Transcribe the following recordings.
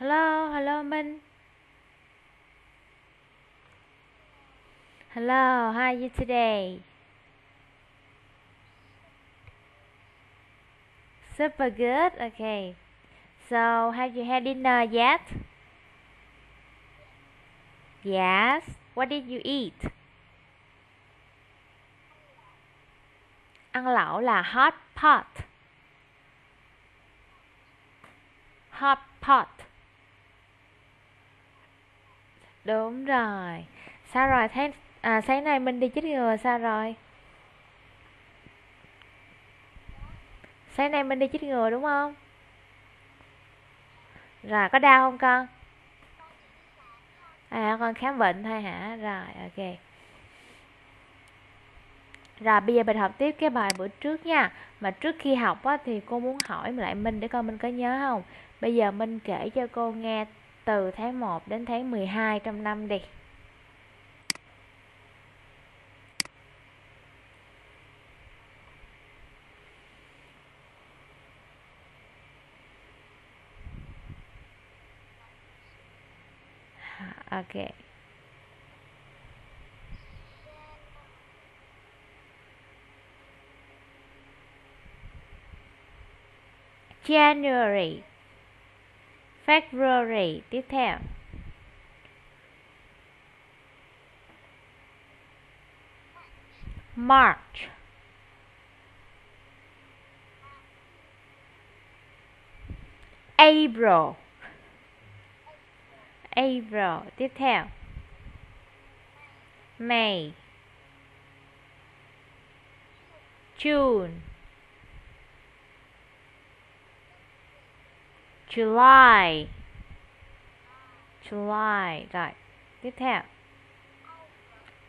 Hello, hello Minh. Hello, how are you today? Super good. Okay. So, have you had dinner yet? Yes. What did you eat? Ăn lẩu là hot pot. Hot pot. Đúng rồi. Sao rồi? Thấy à, sáng nay mình đi chích ngừa sao rồi? Sáng nay mình đi chích ngừa đúng không? Rồi, có đau không con? À, con khám bệnh thôi hả? Rồi, ok. Rồi, bây giờ mình học tiếp cái bài bữa trước nha. Mà trước khi học á, thì cô muốn hỏi lại Minh để coi Minh có nhớ không? Bây giờ Minh kể cho cô nghe từ tháng 1 đến tháng 12 trong năm đi. Ok. January February tiếp theo March. April. April. Tiếp theo May. June July. July. Rồi tiếp theo.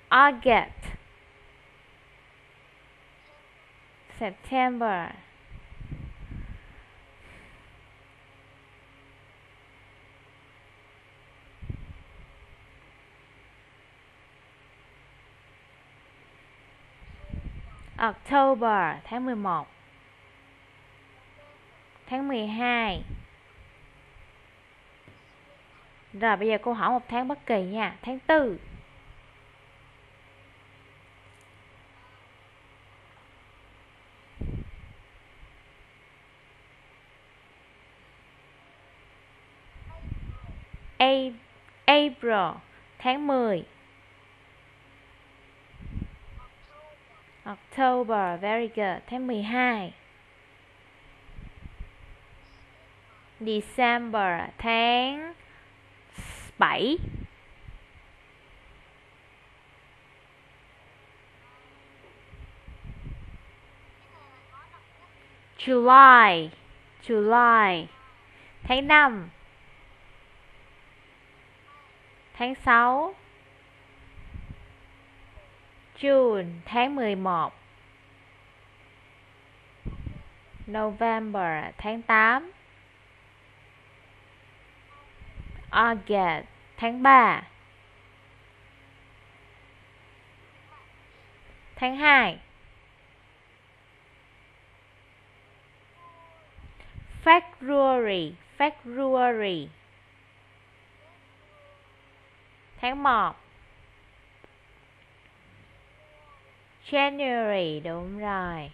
August. September. October tháng 11 tháng 12 rồi bây giờ cô hỏi một tháng bất kỳ nha. Tháng 4 April tháng 10 October, very good. Tháng 12 December, tháng 7 July July. Tháng 5 Tháng 6 June tháng 11 November tháng 8 August tháng 3 Tháng 2 February February. Tháng 1 January đúng rồi.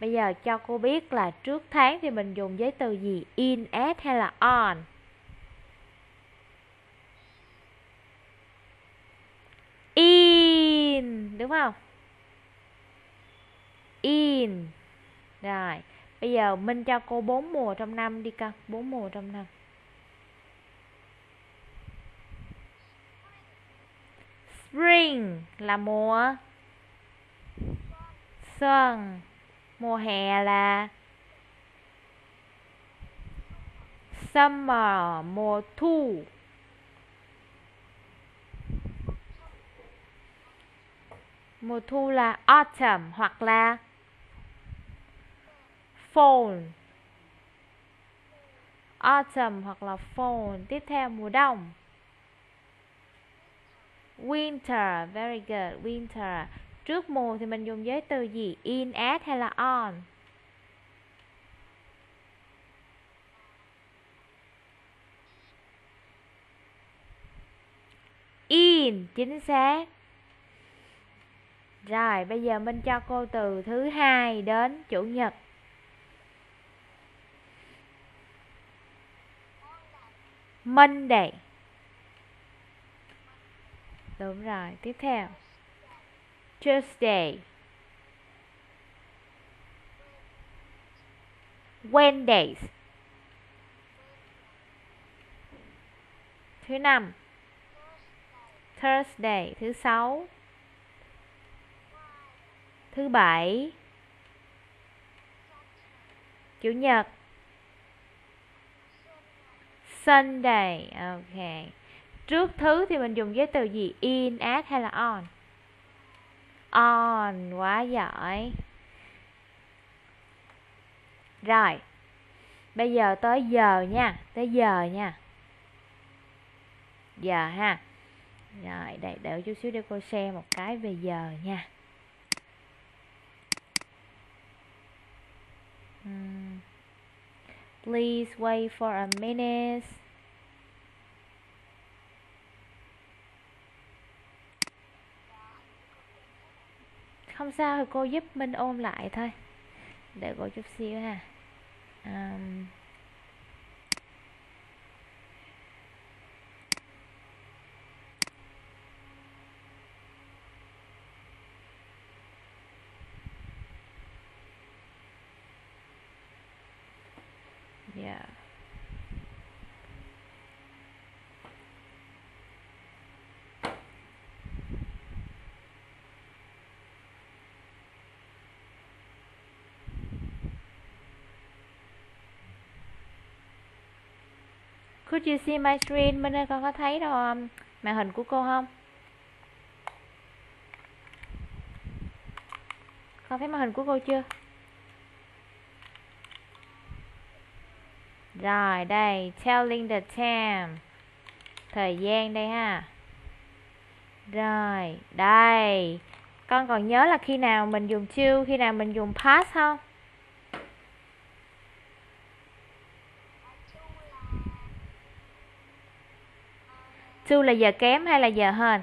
Bây giờ cho cô biết là trước tháng thì mình dùng với từ gì? In, at hay là on? In, Đúng không? In. Rồi, Bây giờ Minh cho cô bốn mùa trong năm đi con, bốn mùa trong năm. Spring là mùa xuân, mùa hè là summer, mùa thu. mùa thu là autumn hoặc là fall. Autumn hoặc là fall. Tiếp theo mùa đông. Winter, very good, winter. Trước mùa thì mình dùng với từ gì? In, at hay là on? In, chính xác rồi bây giờ mình cho cô từ thứ hai đến chủ nhật. Monday Đúng rồi, tiếp theo. Tuesday. Wednesdays. Thứ năm. Thursday. Thứ sáu. Thứ bảy. Chủ nhật. Sunday. Ok. Trước thứ thì mình dùng với từ gì? In, at hay là on? On. Quá giỏi. Rồi. Bây giờ tới giờ nha. Tới giờ nha. Giờ ha. Rồi để đợi chút xíu để cô xem một cái về giờ nha. Please wait for a minute. Không sao thì cô giúp mình ôm lại thôi. Để cô chút xíu ha. Um, Could you see my screen? Minh ơi, con có thấy đâu um, màn hình của cô không? Con thấy màn hình của cô chưa? Rồi, đây, telling the time. Thời gian đây ha. Rồi, đây. Con còn nhớ là khi nào mình dùng to, khi nào mình dùng past không? Su là giờ kém hay là giờ hơn?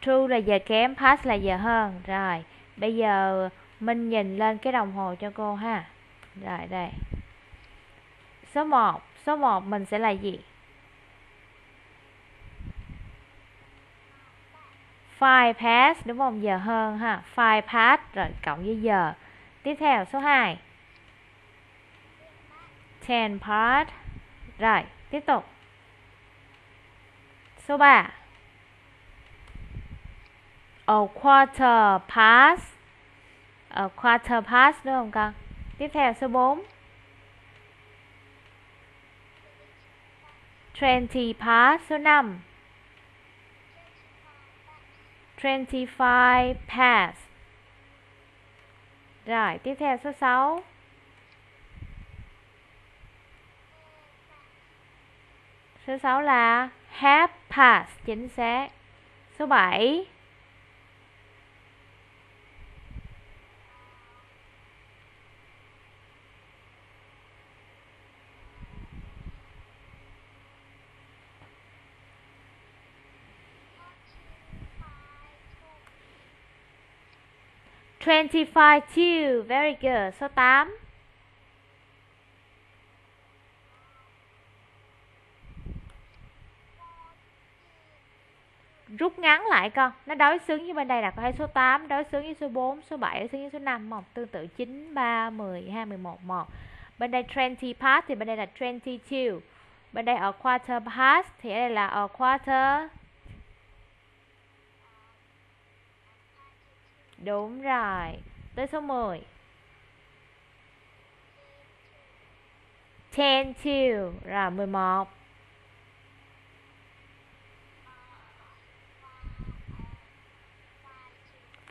True là giờ kém, past là giờ hơn. Rồi, bây giờ Minh nhìn lên cái đồng hồ cho cô ha. Rồi đây. Số 1, số 1 mình sẽ là gì? Five past đúng không? Giờ hơn ha. Five past rồi cộng với giờ. Tiếp theo số 2 can part Rồi, tiếp tục. Số 3. A quarter past a quarter past đúng không con? Tiếp theo số 4. 20 past số 5. 25 past. Rồi, tiếp theo số 6. Số 6 là have passed chính xác. Số 7. 25 to, very good. Số 8. Rút ngắn lại con, nó đối xứng với bên đây là có thấy số 8, đối xứng với số 4, số 7, đối xứng với số 5 không? Tương tự 9, 3, 10, 2, 11, 1. Bên đây 20 past thì bên đây là 22. Bên đây ở quarter past thì ở đây là ở quarter Đúng rồi. Tới số 10. 10 to Rồi 11.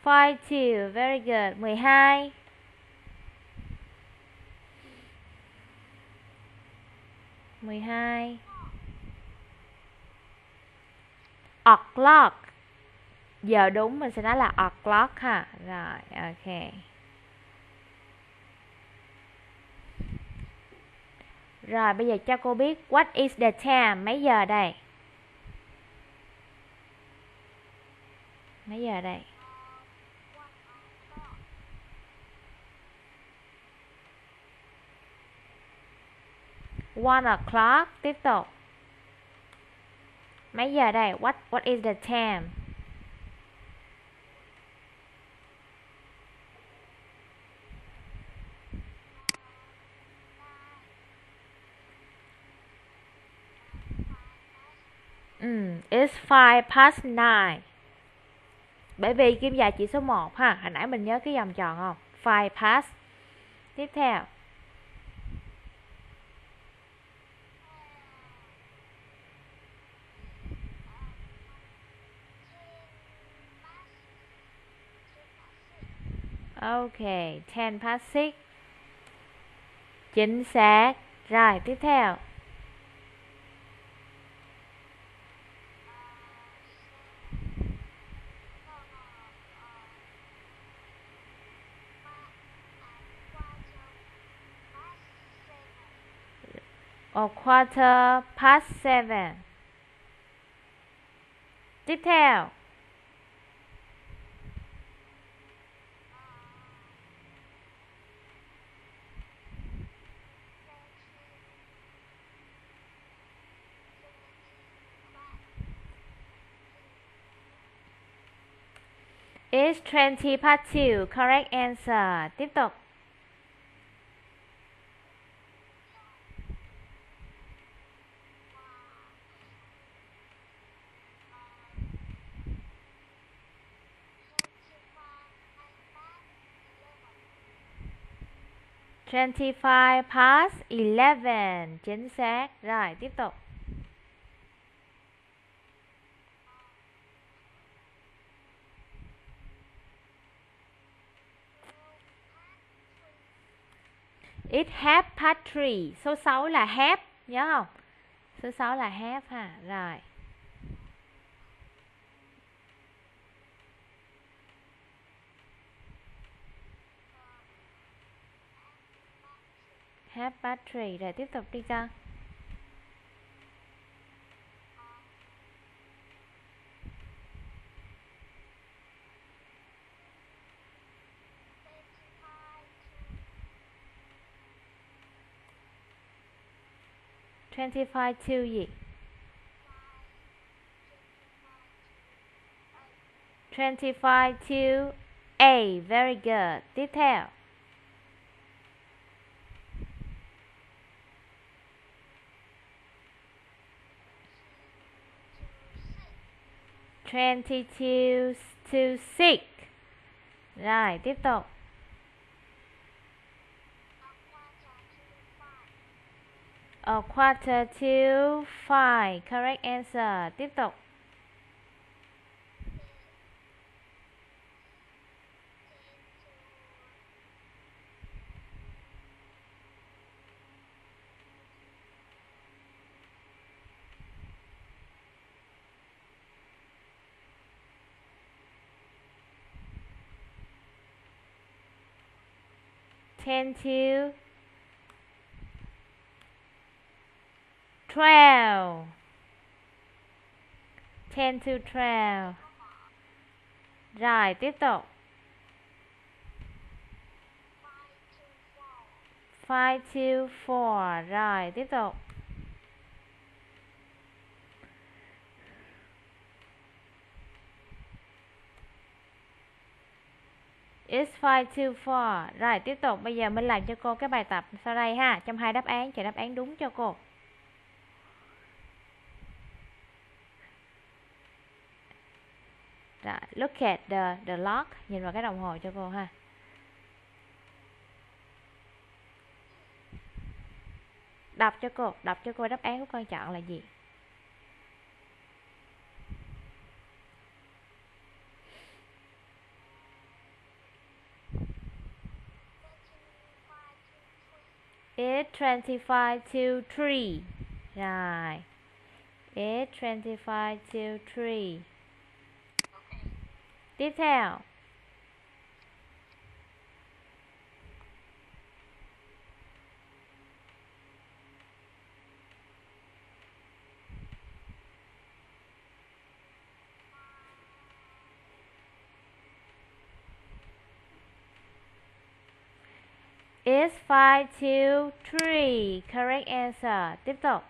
Five two. Very good. 12. mười hai o'clock giờ đúng mình sẽ nói là o'clock ha rồi, ok Rồi, bây giờ cho cô biết What is the time? Mấy giờ đây? Mấy giờ đây? One o'clock. Tiếp tục. Mấy giờ đây? What What is the time? Mm, it's five past nine. Bởi vì kim dài chỉ số 1 ha. Hồi nãy mình nhớ cái vòng tròn không? Five past. Tiếp theo. Ok, 10 past 6. Chính xác. Rồi, tiếp theo. A quarter past seven. Tiếp theo. It's 20 past 2. Correct answer. Tiếp tục. Twenty five past eleven. Chính xác. Rồi, tiếp tục. It have pastry. Số 6 là have, nhớ không? Số 6 là have ha. Rồi. Have past. Rồi tiếp tục đi con. Twenty five to gì? Twenty five two A. Very good. Tiếp theo. Twenty two to six. Rồi, tiếp tục. A quarter to five. Correct answer. Tiếp tục. Ten to twelve. Ten to twelve. Rồi, tiếp tục. Five to four. Rồi, tiếp tục. It's five to four. Rồi, tiếp tục. Bây giờ mình làm cho cô cái bài tập sau đây ha. Trong hai đáp án, chọn đáp án đúng cho cô. Rồi, look at the the clock, nhìn vào cái đồng hồ cho cô ha. Đọc cho cô, đọc cho cô đáp án của con chọn là gì? It's 25 to 3. Rồi. It's 25 to 3. detail is 5 2 3 correct answer. tiếp tục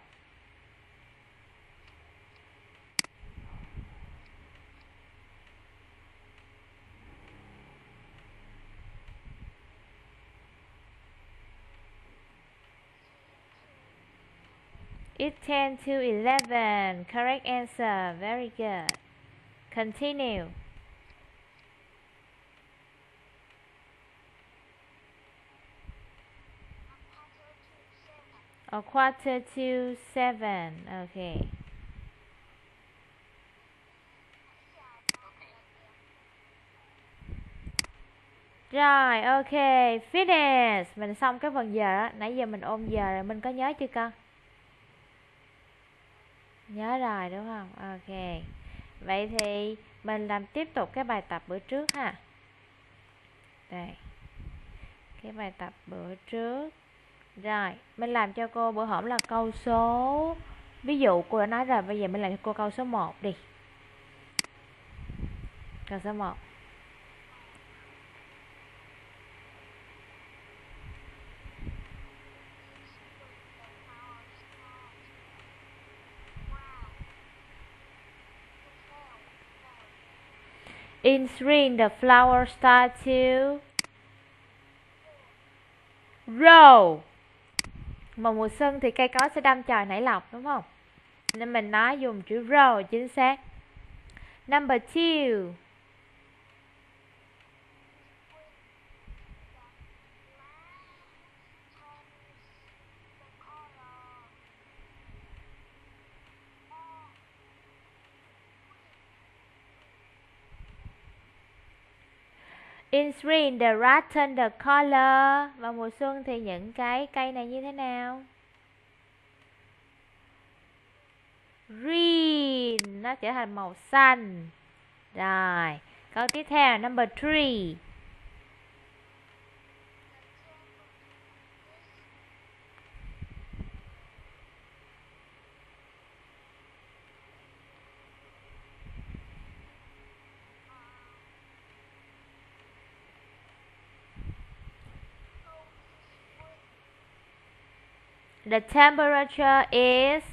It's 10 to 11. Correct answer. Very good. Continue. A quarter to seven. Okay. Rồi, ok, finish. Mình xong cái phần giờ đó. Nãy giờ mình ôn giờ rồi, mình có nhớ chưa con? Nhớ rồi đúng không? Ok. Vậy thì mình làm tiếp tục cái bài tập bữa trước ha. Đây. Cái bài tập bữa trước. Rồi, mình làm cho cô bữa hổm là câu số Ví dụ cô đã nói rồi, bây giờ mình làm cho cô câu số 1 đi Câu số 1 In spring, the flower start to grow. Mà mùa xuân thì cây cối sẽ đâm chồi nảy lọc đúng không? Nên mình nói dùng chữ grow chính xác. Number two. In spring, the rat turned the color. Vào mùa xuân thì những cái cây này như thế nào? Green, nó trở thành màu xanh. Rồi, câu tiếp theo number three. The temperature is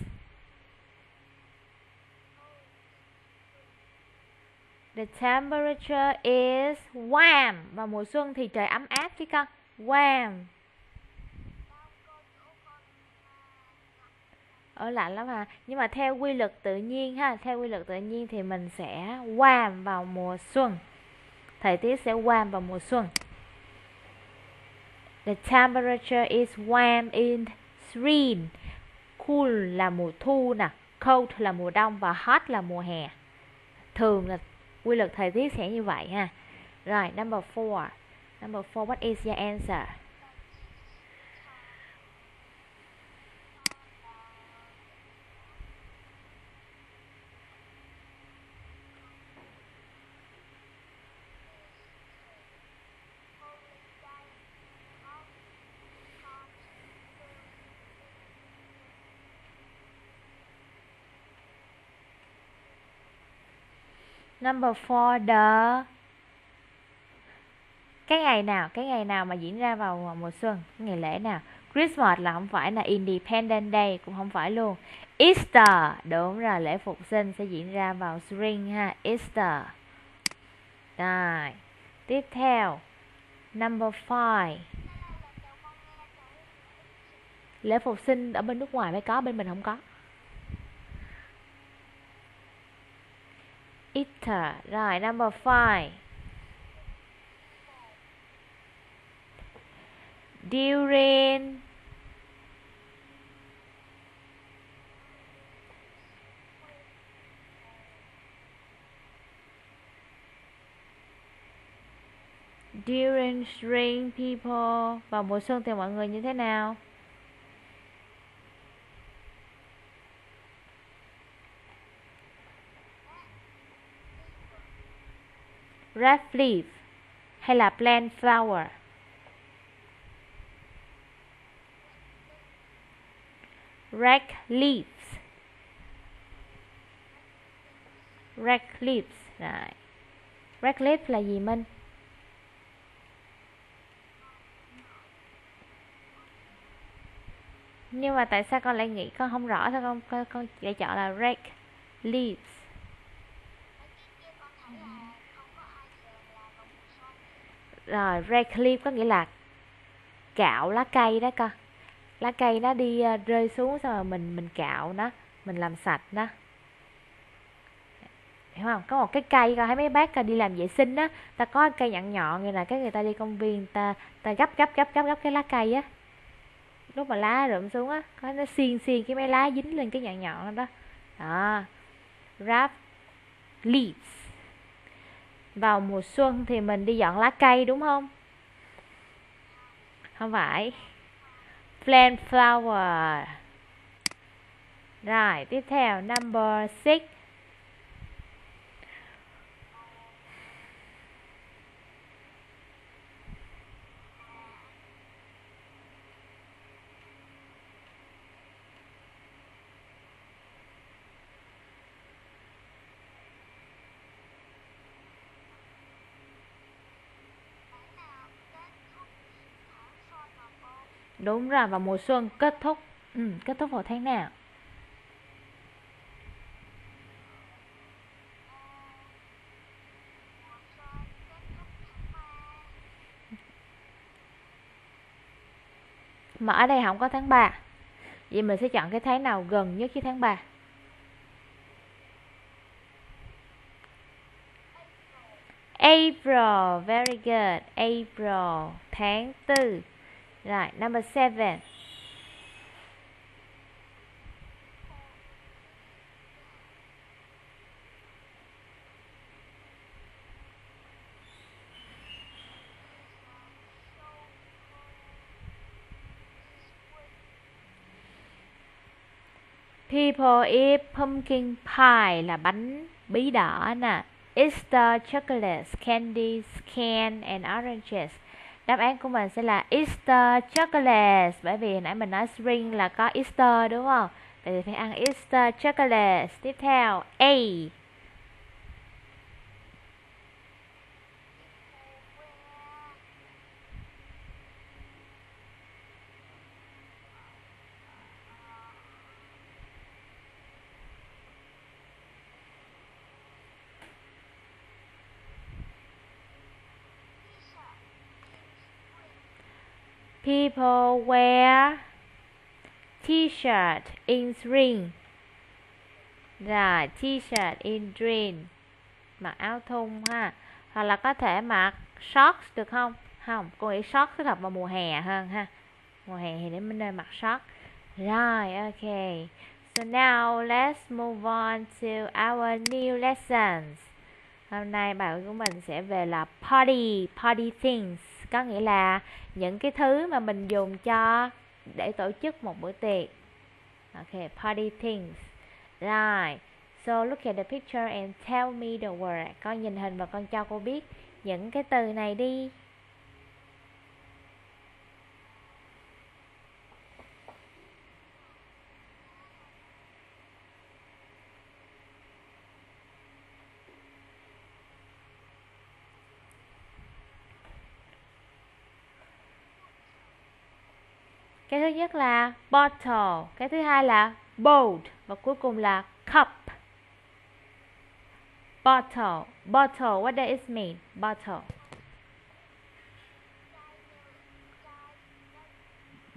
The temperature is warm. Vào mùa xuân thì trời ấm áp chứ con. Warm. Ở lạnh lắm hả? Nhưng mà theo quy luật tự nhiên ha, theo quy luật tự nhiên thì mình sẽ warm vào mùa xuân. Thời tiết sẽ warm vào mùa xuân. The temperature is warm in spring. Cool là mùa thu nè, cold là mùa đông và hot là mùa hè. Thường là quy luật thời tiết sẽ như vậy ha. Rồi, number four, Number four what is your answer? Number four, the Cái ngày nào? Cái ngày nào mà diễn ra vào mùa xuân? Cái ngày lễ nào? Christmas là không phải là Independent Day Cũng không phải luôn Easter Đúng rồi, lễ phục sinh sẽ diễn ra vào spring ha Easter Rồi Tiếp theo Number five Lễ phục sinh ở bên nước ngoài mới có, bên mình không có Eater Rồi, number five. During During spring people Vào mùa xuân thì mọi người như thế nào? Red leaf hay là plant flower red leaves red leaves Rồi. red leaf là gì Minh? nhưng mà tại sao con lại nghĩ con không rõ sao con con, con lại chọn là red leaves Ờ, rồi rake leaf có nghĩa là cạo lá cây đó con. Lá cây nó đi ờ, rơi xuống xong rồi mình mình cạo nó, mình làm sạch nó. Hiểu không? Có một cái cây coi thấy mấy bác đi làm vệ sinh á, ta có cây nhọn nhọn như là cái người ta đi công viên, ta ta gấp gấp gấp gấp gấp cái lá cây á. Lúc mà lá rụng xuống á, có nó xiên xiên cái mấy lá dính lên cái nhọn nhọn đó. Đó. Wrap leaves vào mùa xuân thì mình đi dọn lá cây, đúng không? Không phải. Plant flower. Rồi, tiếp theo, number six. Đúng rồi, và mùa xuân kết thúc. Ừ, kết thúc vào tháng nào? Mà ở đây không có tháng 3. Vậy mình sẽ chọn cái tháng nào gần nhất với tháng 3. April, very good. April, tháng 4. Right, number seven. People eat pumpkin pie là bánh bí đỏ nè. Easter chocolates, candies, can and oranges Đáp án của mình sẽ là Easter chocolate. Bởi vì nãy mình nói spring là có Easter, đúng không? Vậy thì phải ăn Easter chocolate. Tiếp theo, A. People wear t-shirt in spring. Rồi, t-shirt in spring. Mặc áo thun ha. Hoặc là có thể mặc shorts được không? Không, cô nghĩ shorts thích hợp vào mùa hè hơn ha. Mùa hè thì mình nên mặc shorts. Rồi, ok. So now let's move on to our new lessons. Hôm nay bài của mình sẽ về là party, party things có nghĩa là những cái thứ mà mình dùng cho để tổ chức một bữa tiệc. Ok, party things. Rồi, so look at the picture and tell me the word. Con nhìn hình và con cho cô biết những cái từ này đi. Cái thứ nhất là bottle, cái thứ hai là bowl và cuối cùng là cup. Bottle bottle, what does it mean? Bottle.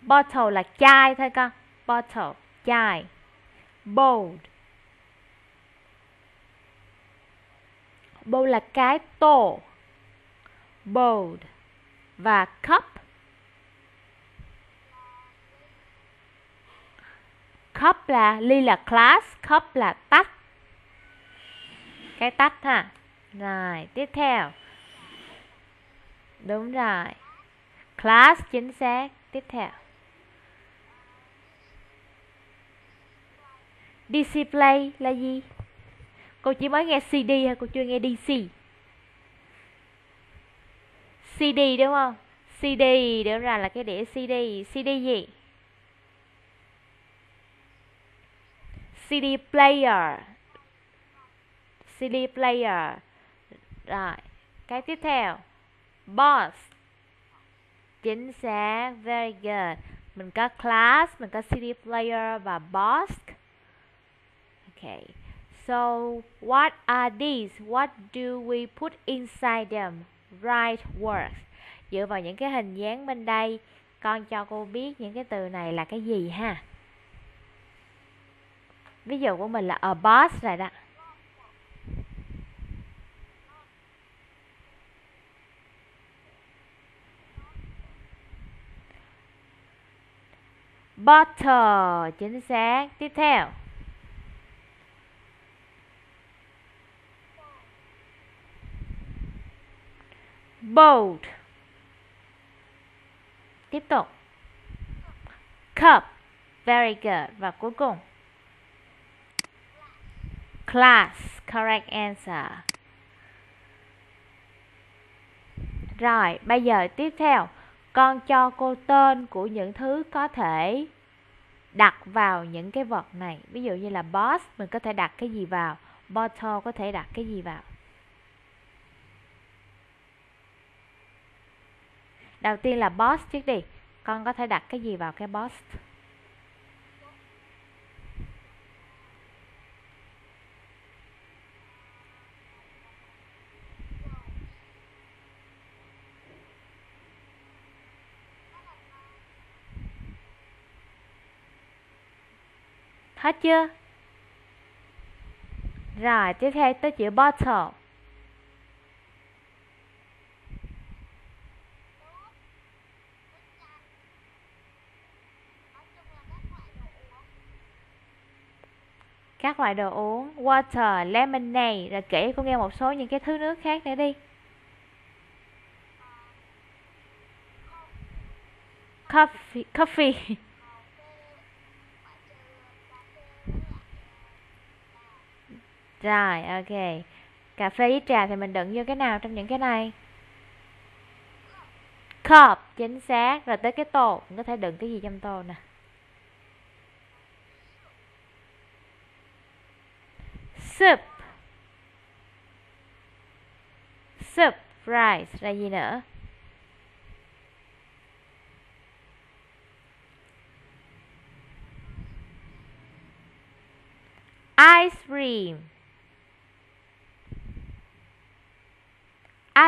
Bottle là chai thôi con. Bottle, chai. Bowl bold là cái tô. Bowl và cup cup là ly là class, cup là tách. Cái tách ha. Rồi tiếp theo. Đúng rồi. Class chính xác. Tiếp theo. Display là gì? Cô chỉ mới nghe cd hay cô chưa nghe dc cd đúng không? Cd đúng ra là cái đĩa cd cd gì? CD player CD player. Rồi, cái tiếp theo, boss. Chính xác, very good. Mình có class, mình có CD player và boss. Okay so what are these? What do we put inside them? Right words. Dựa vào những cái hình dáng bên đây, con cho cô biết những cái từ này là cái gì ha? Ví dụ của mình là a boss rồi đó. Bottle, chính xác. Tiếp theo. Boat. Tiếp tục. Cup. Very good. Và cuối cùng class, correct answer. Rồi, bây giờ tiếp theo. Con cho cô tên của những thứ có thể đặt vào những cái vật này. Ví dụ như là boss mình có thể đặt cái gì vào. Bottle có thể đặt cái gì vào. Đầu tiên là boss trước đi. Con có thể đặt cái gì vào cái boss Hết chưa? Rồi, tiếp theo tới chữ bottle. các loại đồ uống water, lemonade rồi kể cô nghe một số những cái thứ nước khác nữa đi coffee coffee Rồi, ok. Cà phê với trà thì mình đựng vô cái nào trong những cái này? Cup, chính xác. Rồi tới cái tô, mình có thể đựng cái gì trong tô nè? Soup. Soup, rice, là gì nữa? Ice cream.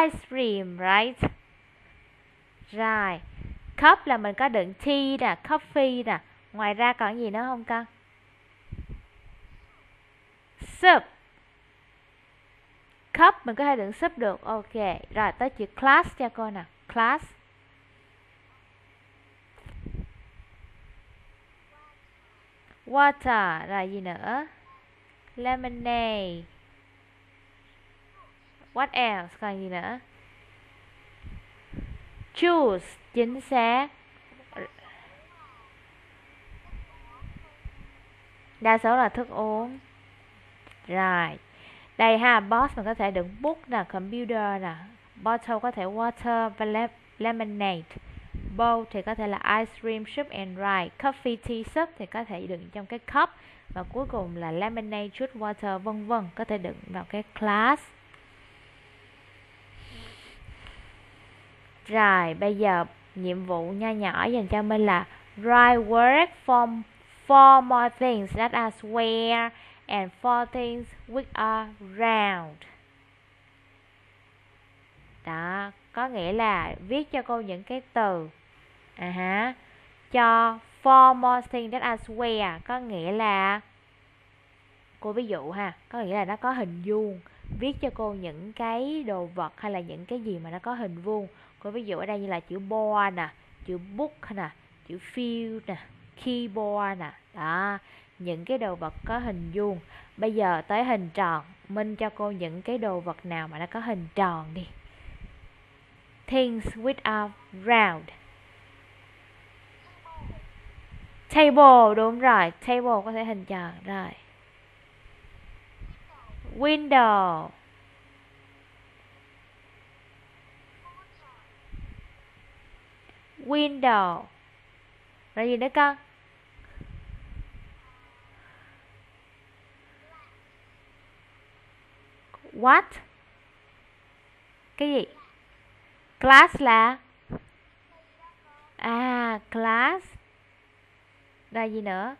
Ice cream, right? right cup là mình có đựng tea nè, coffee nè. Ngoài ra còn gì nữa không con? Soup. Cup mình có thể đựng soup được. Ok. Rồi tới chữ class cho cô nè. Class. Water. Rồi gì nữa? Lemonade. What else? Còn gì nữa? Choose. Chính xác. Đa số là thức uống. Rồi. Đây ha, box mình có thể đựng book nè, computer nè. Bottle có thể water và lemonade. Bowl thì có thể là ice cream, soup and rice. Coffee, tea, soup thì có thể đựng trong cái cup. Và cuối cùng là lemonade, juice, water, vân vân Có thể đựng vào cái class. Rồi, bây giờ nhiệm vụ nho nhỏ dành cho mình là write words for four more things that are square and four things which are round. Đó, có nghĩa là viết cho cô những cái từ. À ha, cho four more things that are square có nghĩa là cô ví dụ ha, có nghĩa là nó có hình vuông. Viết cho cô những cái đồ vật hay là những cái gì mà nó có hình vuông cô ví dụ ở đây như là chữ board nè, chữ book nè, chữ field nè, keyboard nè. Đó, những cái đồ vật có hình vuông. Bây giờ tới hình tròn, minh cho cô những cái đồ vật nào mà nó có hình tròn đi. Things which are round. Table, đúng rồi, table có thể hình tròn, rồi. Window. Window. Là gì nữa con what? Cái gì? Class là? À class. Là gì nữa?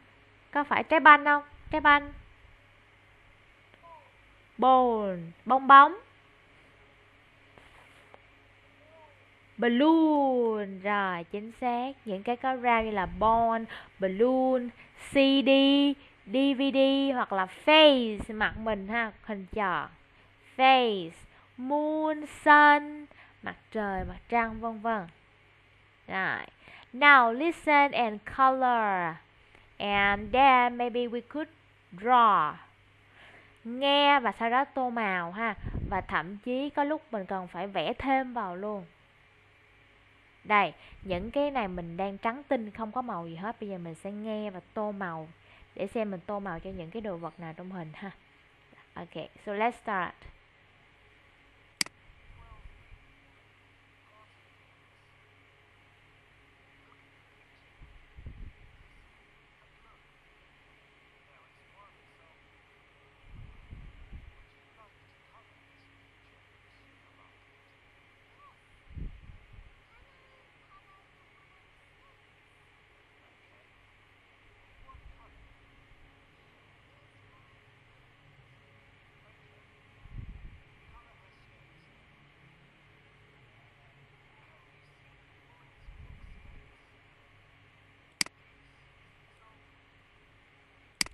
Có phải trái banh không? Trái banh. Ball bong bóng. Balloon. Rồi, chính xác. Những cái có ra như là ball balloon cd dvd hoặc là face. Mặt mình ha, hình tròn. Face, moon, sun, mặt trời, mặt trăng, vân vân. Rồi, now listen and color. And then maybe we could draw. Nghe và sau đó tô màu ha. Và thậm chí có lúc mình cần phải vẽ thêm vào luôn đây, những cái này mình đang trắng tinh, không có màu gì hết. Bây giờ mình sẽ nghe và tô màu, để xem mình tô màu cho những cái đồ vật nào trong hình ha. Ok, so let's start.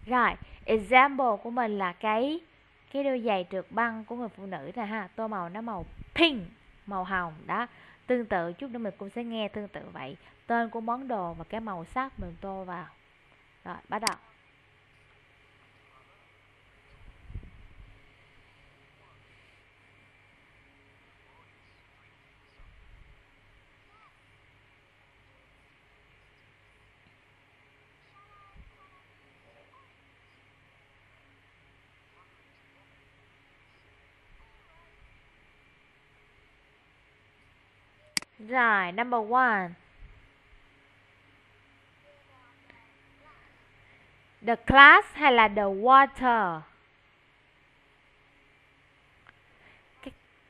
Rồi, example của mình là cái cái đôi giày trượt băng của người phụ nữ nè ha, tô màu nó màu pink, màu hồng đó. Tương tự chút nữa mình cũng sẽ nghe tương tự vậy. Tên của món đồ và cái màu sắc mình tô vào. Rồi, bắt đầu. Rồi, number one. The class hay là the water?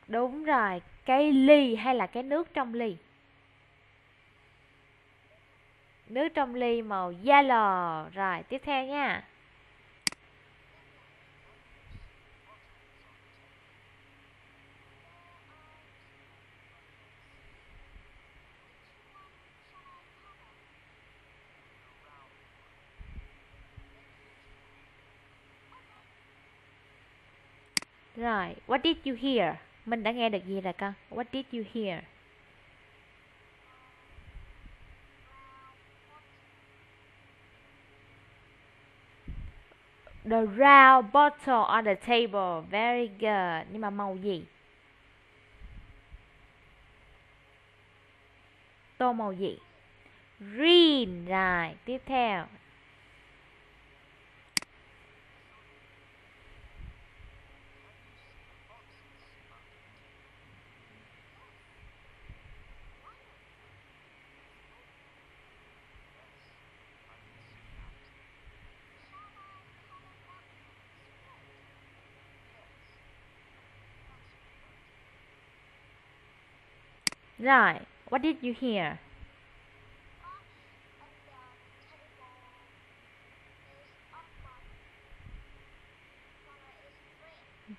Đúng rồi, cái ly hay là cái nước trong ly? Nước trong ly màu yellow. Rồi, tiếp theo nha. Rồi, what did you hear? Mình đã nghe được gì rồi con? What did you hear? The round bottle on the table. Very good. Nhưng mà màu gì? Tô màu gì? Green. Rồi, tiếp theo. Right. What did you hear?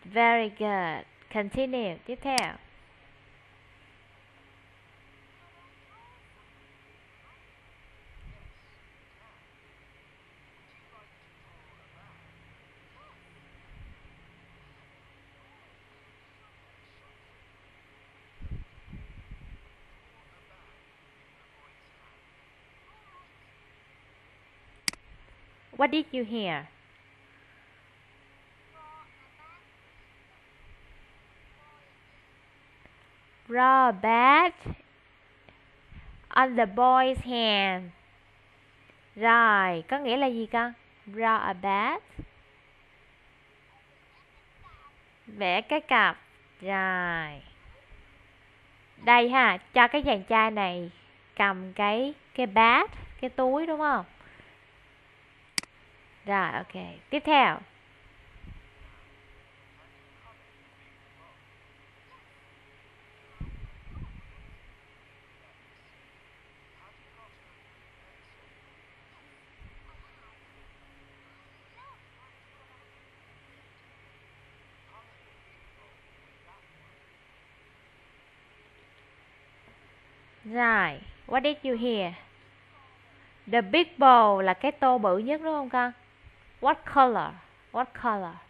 Very good. Continue. Theo. What did you hear? Raw bat on the boy's hand. Rồi, có nghĩa là gì con? Draw a bat. Vẽ cái cặp. Rồi. Đây ha, cho cái chàng trai này cầm cái cái bát, cái túi đúng không? Rồi, ok. Tiếp theo. Right, what did you hear? The big bowl là cái tô bự nhất đúng không con? What color? What color?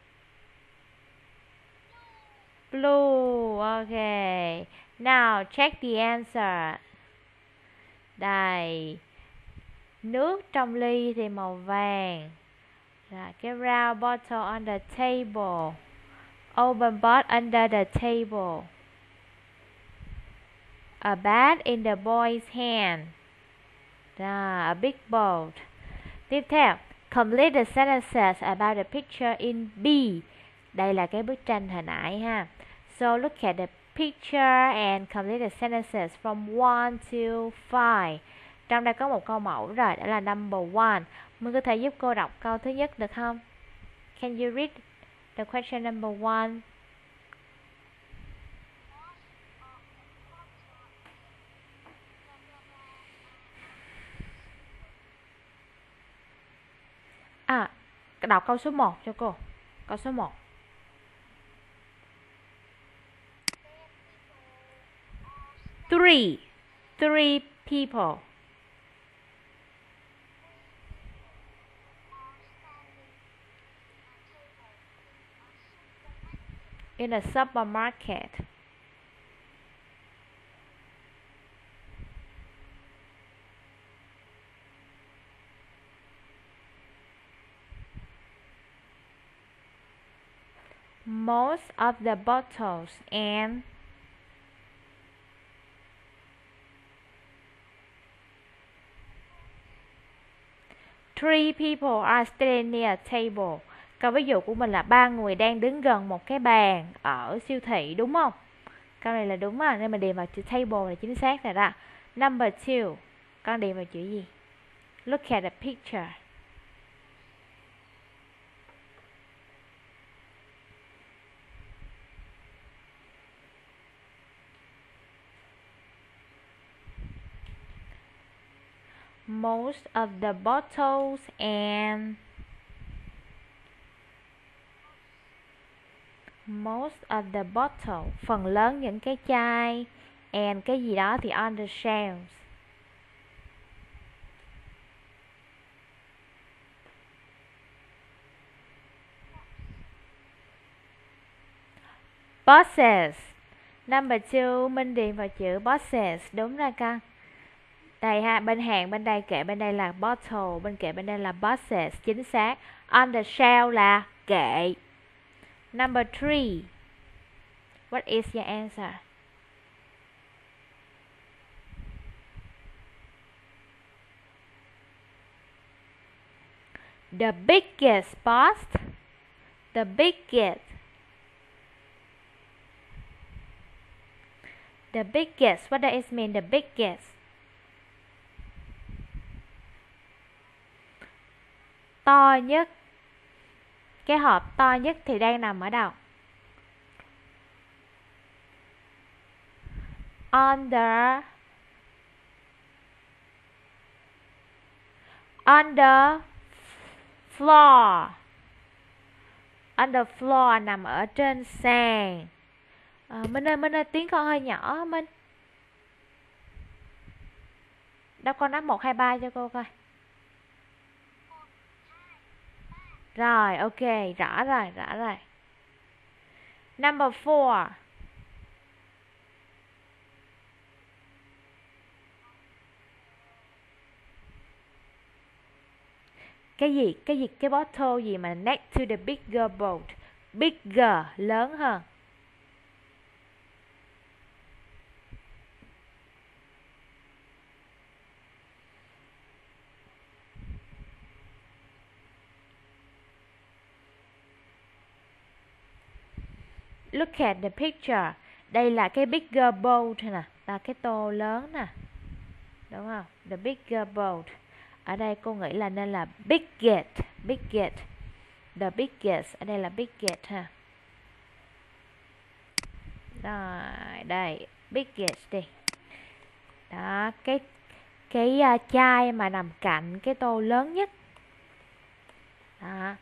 Blue. Okay. Now check the answer. Đây. Nước trong ly thì màu vàng. Rồi cái round bottle on the table. Open pot under the table. A bat in the boy's hand. Rồi, a big bowl. Tiếp theo, complete the sentences about the picture in B. Đây là cái bức tranh hồi nãy ha. So look at the picture and complete the sentences from 1 to 5. Trong đây có một câu mẫu rồi, đó là number 1. Mình có thể giúp cô đọc câu thứ nhất được không? Can you read the question number 1? À, đọc câu số 1 cho cô. Câu số 1. Three. Three people. In a supermarket. Most of the bottles and Three people are standing near a table. Câu ví dụ của mình là ba người đang đứng gần một cái bàn ở siêu thị đúng không? Câu này là đúng à, nên mình điền vào chữ table là chính xác rồi đó. Number two, con điền vào chữ gì? Look at the picture. Most of the bottles and most of the bottle. Phần lớn những cái chai and cái gì đó thì on the shelves. Boxes number two, minh điền vào chữ boxes đúng ra con đây ha, bên hàng bên đây kệ bên đây là bottle, bên kệ bên đây là boxes, chính xác. On the shelf là kệ. Number three. What is your answer? The biggest box The biggest. The biggest. What does it mean? The biggest. To nhất. Cái hộp to nhất thì đang nằm ở đâu? On the on the floor. On the floor nằm ở trên sàn. À, Minh ơi Minh ơi tiếng con hơi nhỏ Minh. Đâu con nói một hai ba cho cô coi. Rồi, ok, rõ rồi, rõ rồi. Number four. Cái gì? Cái gì? Cái bottle gì mà next to the bigger boat? Bigger, lớn hơn. Look at the picture. Đây là cái bigger boat nè, là cái tô lớn nè. Đúng không? The bigger boat. Ở đây cô nghĩ là nên là biggest, biggest. The biggest, ở đây là biggest ha. Rồi, đây, biggest đi. Đó, cái cái uh, chai mà nằm cạnh cái tô lớn nhất. Đó.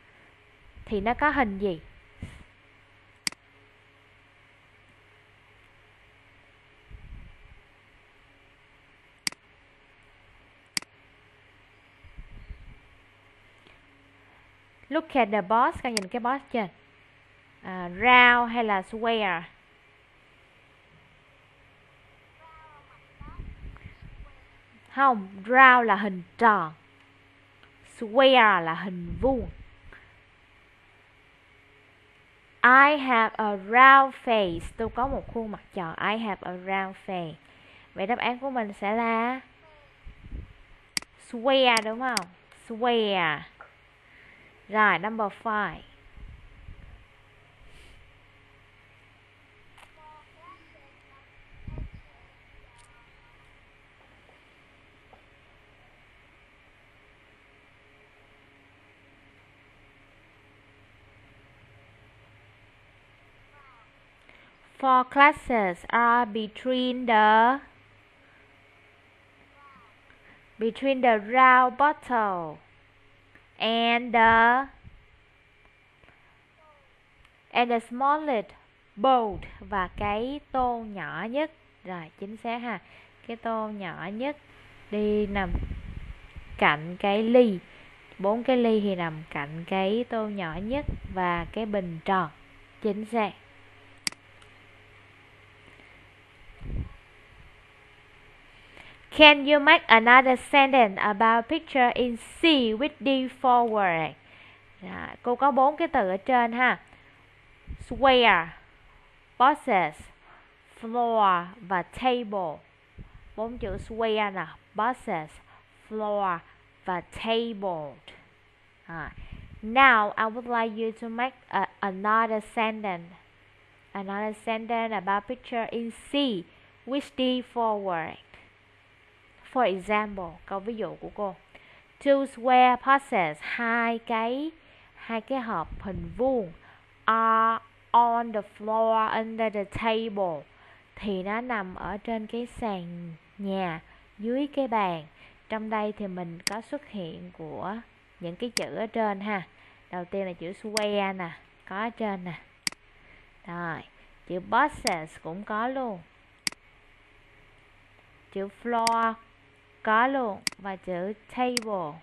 Thì nó có hình gì? Look at the boss các nhìn cái boss trên à, round hay là square? Không round là hình tròn. Square là hình vuông. I have a round face. Tôi có một khuôn mặt tròn. I have a round face. Vậy đáp án của mình sẽ là square đúng không? Square. Rồi number five. Four classes are between the between the round bottle and the and the smallest boat và cái tô nhỏ nhất. Rồi, chính xác ha. Cái tô nhỏ nhất đi nằm cạnh cái ly. Bốn cái ly thì nằm cạnh cái tô nhỏ nhất và cái bình tròn. Chính xác. Can you make another sentence about picture in C with D forward? Rồi, cô có bốn cái từ ở trên ha. Square, boxes, floor và table. Bốn chữ square nè, boxes, floor và table. À. Now I would like you to make a, another sentence. Another sentence about picture in C with D forward. For example, câu ví dụ của cô. Two square boxes, hai cái hai cái hộp hình vuông are on the floor under the table thì nó nằm ở trên cái sàn nhà dưới cái bàn. Trong đây thì mình có xuất hiện của những cái chữ ở trên ha. Đầu tiên là chữ square nè, có ở trên nè. Rồi, chữ boxes cũng có luôn. Chữ floor có luôn. Và chữ table.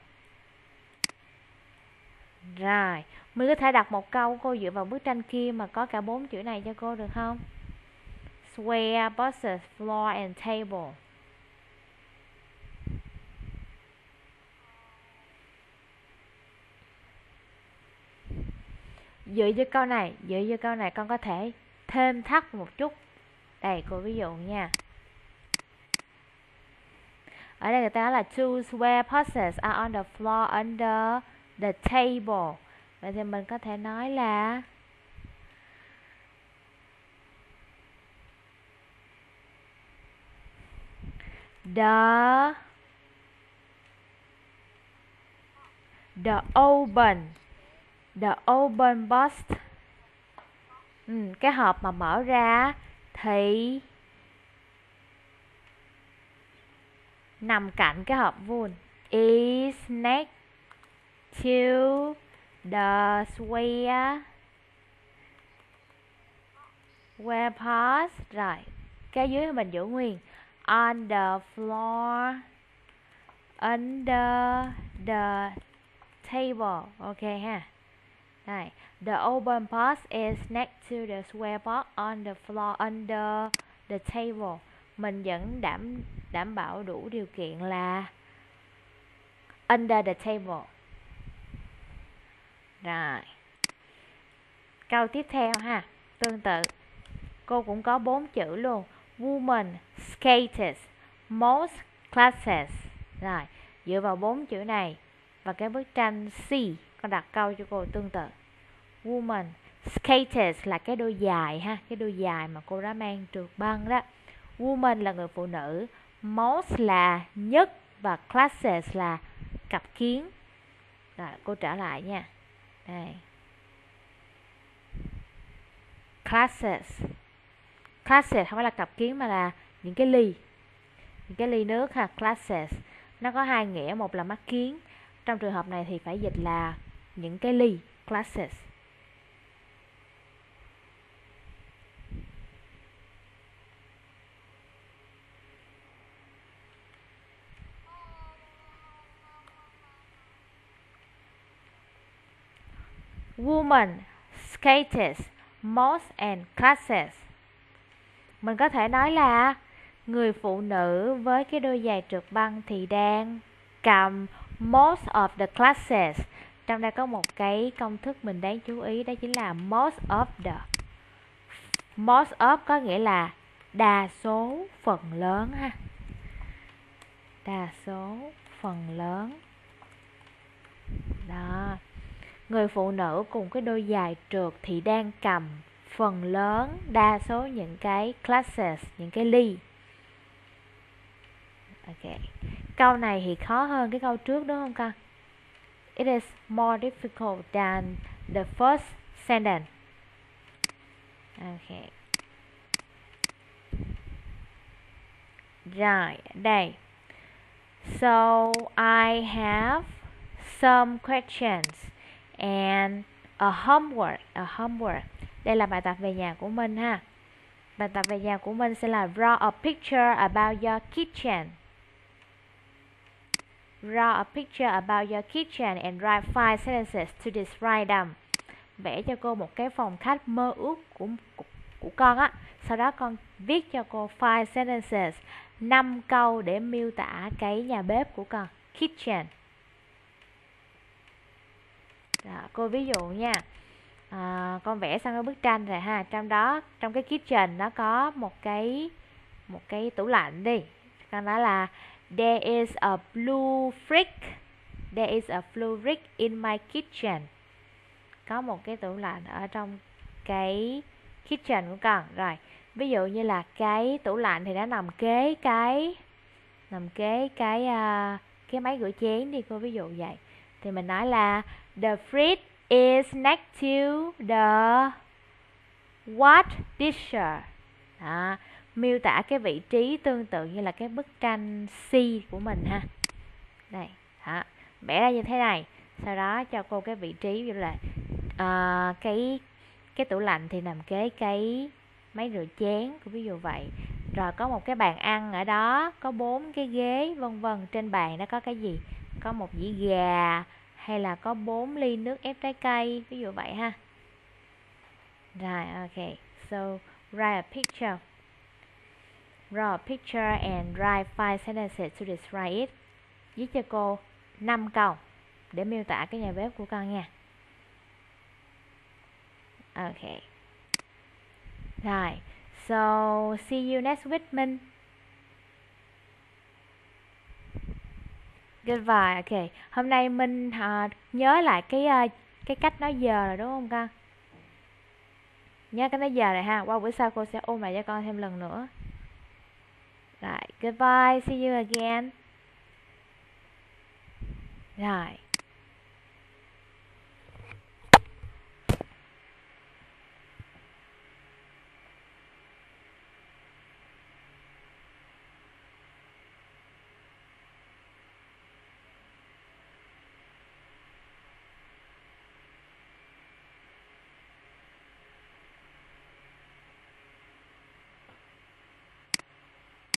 Rồi, mình có thể đặt một câu cô dựa vào bức tranh kia mà có cả bốn chữ này cho cô được không? Square boxes floor and table. Dựa cho câu này, dựa cho câu này con có thể thêm thắt một chút. Đây, cô ví dụ nha ở đây người ta nói là tools where boxes are on the floor under the table. Vậy thì mình có thể nói là the the open the open box. Ừ, cái hộp mà mở ra thì nằm cạnh cái hộp vuông. Is next to the square. Where pass. Rồi, cái dưới mình giữ nguyên. On the floor. Under the table. Ok ha. Này the open box is next to the square box on the floor, under the table. Mình vẫn đảm đảm bảo đủ điều kiện là under the table. Rồi. Câu tiếp theo ha. Tương tự. Cô cũng có bốn chữ luôn. Woman, skaters, most classes. Rồi, dựa vào bốn chữ này và cái bức tranh C, con đặt câu cho cô tương tự. Woman, skaters là cái đôi dài ha, cái đôi dài mà cô đã mang trượt băng đó. Woman là người phụ nữ most là nhất và classes là cặp kiến. Rồi, cô trả lại nha. Đây. Classes. Classes không phải là cặp kiến mà là những cái ly. Những cái ly nước ha, classes. Nó có hai nghĩa, một là mắt kiến. Trong trường hợp này thì phải dịch là những cái ly, classes. Woman, skaters most and classes. Mình có thể nói là người phụ nữ với cái đôi giày trượt băng thì đang cầm most of the classes. Trong đây có một cái công thức mình đáng chú ý, đó chính là most of the most of có nghĩa là đa số phần lớn ha. Đa số phần lớn. Đó người phụ nữ cùng cái đôi giày trượt thì đang cầm phần lớn đa số những cái classes những cái ly. Ok. Câu này thì khó hơn cái câu trước, đúng không con? It is more difficult than the first sentence. Ok. Rồi đây. So, I have some questions and a homework a homework. Đây là bài tập về nhà của mình ha. Bài tập về nhà của mình sẽ là draw a picture about your kitchen. Draw a picture about your kitchen and write five sentences to describe them. Vẽ cho cô một cái phòng khách mơ ước của của, của con á. Sau đó con viết cho cô five sentences. 5 câu để miêu tả cái nhà bếp của con kitchen đó, cô ví dụ nha. À, con vẽ xong cái bức tranh rồi ha. Trong đó trong cái kitchen nó có một cái một cái tủ lạnh đi. Con nói là there is a blue fridge there is a blue fridge in my kitchen. Có một cái tủ lạnh ở trong cái kitchen của con. Rồi ví dụ như là cái tủ lạnh thì nó nằm kế cái nằm kế cái uh, cái máy rửa chén đi cô ví dụ vậy. Thì mình nói là the fridge is next to the what disher đó miêu tả cái vị trí tương tự như là cái bức tranh C của mình ha. Đây đó. vẽ ra như thế này. Sau đó cho cô cái vị trí như là uh, cái cái tủ lạnh thì nằm kế cái máy rửa chén ví dụ vậy. Rồi có một cái bàn ăn ở đó có bốn cái ghế vân vân. Trên bàn nó có cái gì? Có một dĩa gà hay là có bốn ly nước ép trái cây, ví dụ vậy ha. Rồi, ok. So, write a picture. Draw a picture and write five sentences to describe it. Viết cho cô 5 câu để miêu tả cái nhà bếp của con nha. Ok. Rồi, so, see you next week Minh Goodbye, ok. Hôm nay Minh uh, nhớ lại cái uh, cái cách nói giờ rồi đúng không con? Nhớ cái nói giờ này ha. Qua bữa sau cô sẽ ôn lại cho con thêm lần nữa. Rồi, goodbye, see you again. Rồi.